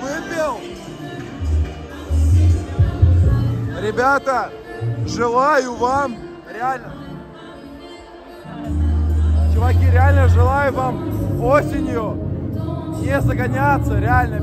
выпил. Ребята, желаю вам, реально, чуваки, реально желаю вам осенью не загоняться, реально.